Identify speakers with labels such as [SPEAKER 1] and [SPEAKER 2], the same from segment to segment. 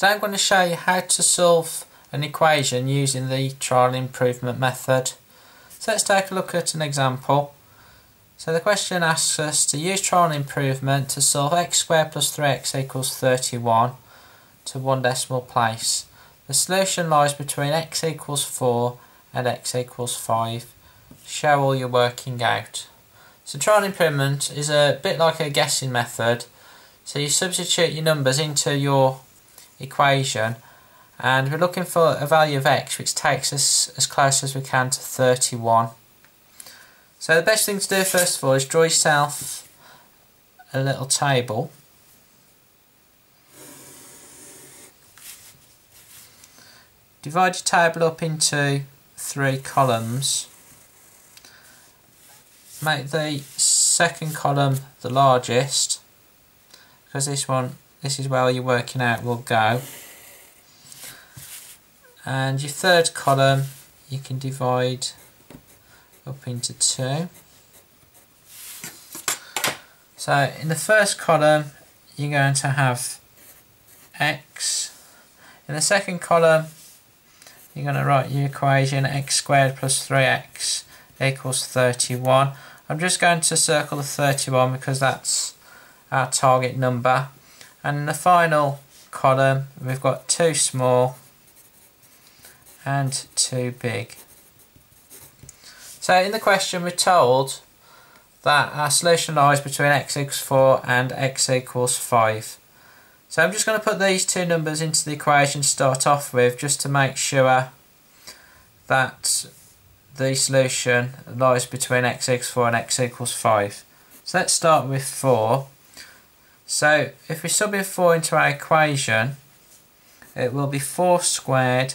[SPEAKER 1] Today I'm going to show you how to solve an equation using the trial improvement method. So let's take a look at an example. So the question asks us to use trial and improvement to solve x squared plus 3x equals 31 to one decimal place. The solution lies between x equals 4 and x equals 5. Show all your working out. So trial improvement is a bit like a guessing method. So you substitute your numbers into your equation and we're looking for a value of x which takes us as close as we can to 31. So the best thing to do first of all is draw yourself a little table. Divide your table up into three columns. Make the second column the largest because this one this is where you're working out will go. And your third column you can divide up into two. So in the first column you're going to have x. In the second column you're going to write your equation x squared plus 3x equals 31 I'm just going to circle the 31 because that's our target number and in the final column we've got two small and two big. So in the question we're told that our solution lies between x equals 4 and x equals 5. So I'm just going to put these two numbers into the equation to start off with just to make sure that the solution lies between x equals 4 and x equals 5. So let's start with 4. So if we sub in 4 into our equation, it will be 4 squared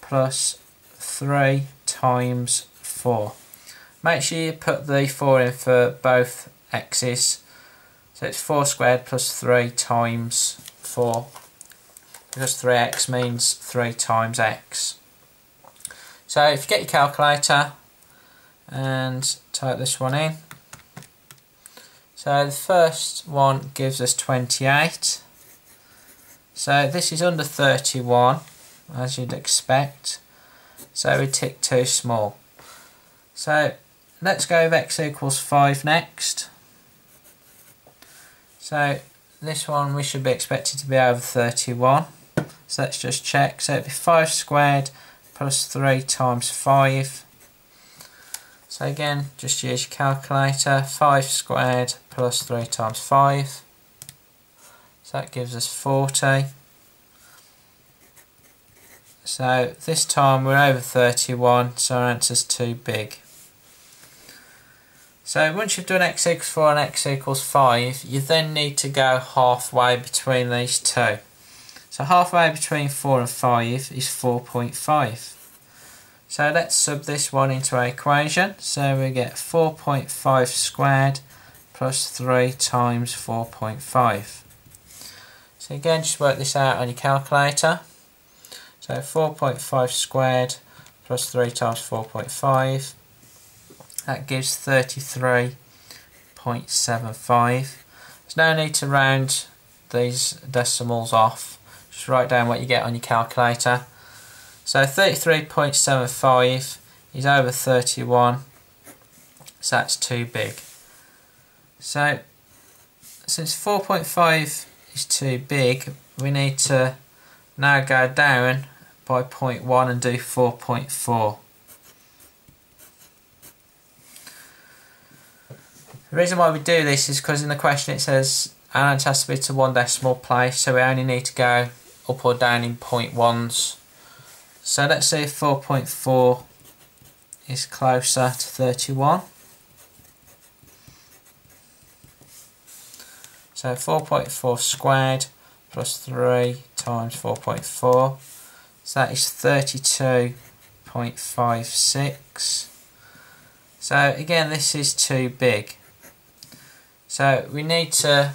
[SPEAKER 1] plus 3 times 4. Make sure you put the 4 in for both x's. So it's 4 squared plus 3 times 4. Because 3x means 3 times x. So if you get your calculator and type this one in, so the first one gives us 28. So this is under 31, as you'd expect. So we tick too small. So let's go with x equals 5 next. So this one we should be expected to be over 31. So let's just check. So it'd be 5 squared plus 3 times 5 so again, just use your calculator. 5 squared plus 3 times 5. So that gives us 40. So this time we're over 31, so our answer's too big. So once you've done x equals 4 and x equals 5, you then need to go halfway between these two. So halfway between 4 and 5 is 4.5. So let's sub this one into our equation. So we get 4.5 squared plus 3 times 4.5. So again, just work this out on your calculator. So 4.5 squared plus 3 times 4.5. That gives 33.75. There's no need to round these decimals off. Just write down what you get on your calculator. So 33.75 is over 31, so that's too big. So since 4.5 is too big, we need to now go down by 0.1 and do 4.4. The reason why we do this is because in the question it says our answer has to be to one decimal place, so we only need to go up or down in point ones. So let's say 4.4 is closer to 31. So 4.4 squared plus 3 times 4.4. So that is 32.56. So again, this is too big. So we need to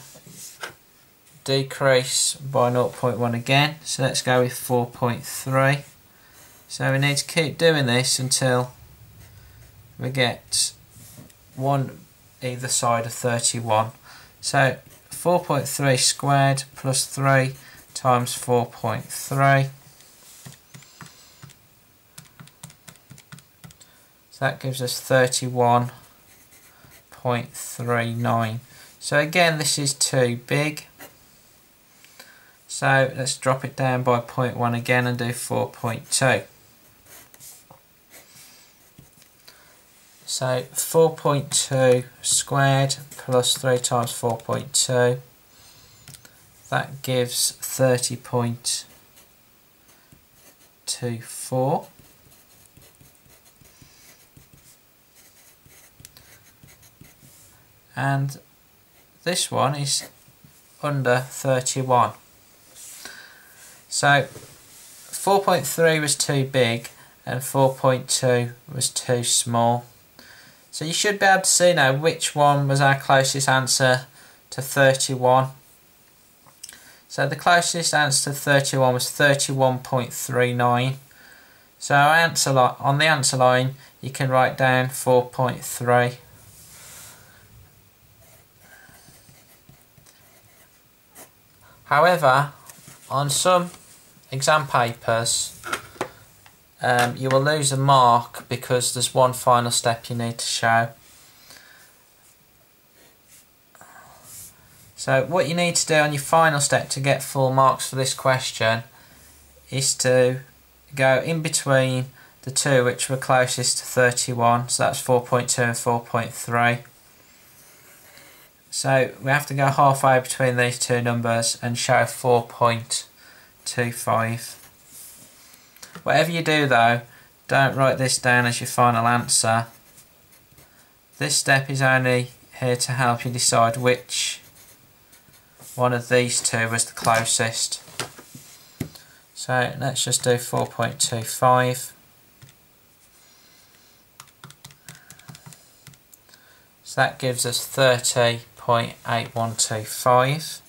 [SPEAKER 1] decrease by 0.1 again. So let's go with 4.3. So we need to keep doing this until we get one either side of 31. So 4.3 squared plus 3 times 4.3. So that gives us 31.39. So again, this is too big. So let's drop it down by 0.1 again and do 4.2. So 4.2 squared plus 3 times 4.2 that gives 30.24 and this one is under 31 so 4.3 was too big and 4.2 was too small so you should be able to see now which one was our closest answer to 31 so the closest answer to 31 was 31.39. So our answer on the answer line you can write down 4.3. However, on some exam papers um, you will lose a mark because there's one final step you need to show. So what you need to do on your final step to get full marks for this question is to go in between the two which were closest to 31, so that's 4.2 and 4.3. So we have to go halfway between these two numbers and show 4.25. Whatever you do though, don't write this down as your final answer. This step is only here to help you decide which one of these two was the closest. So let's just do 4.25. So that gives us 30.8125.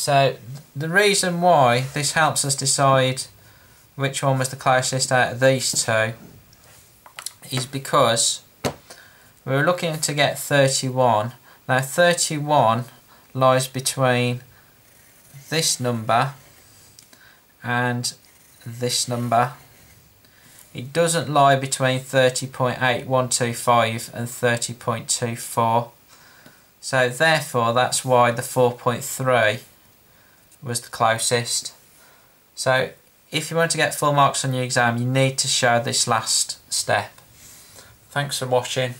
[SPEAKER 1] So the reason why this helps us decide which one was the closest out of these two is because we are looking to get 31. Now 31 lies between this number and this number. It doesn't lie between 30.8125 and 30.24. So therefore that's why the 4.3 was the closest. So if you want to get full marks on your exam you need to show this last step. Thanks for watching.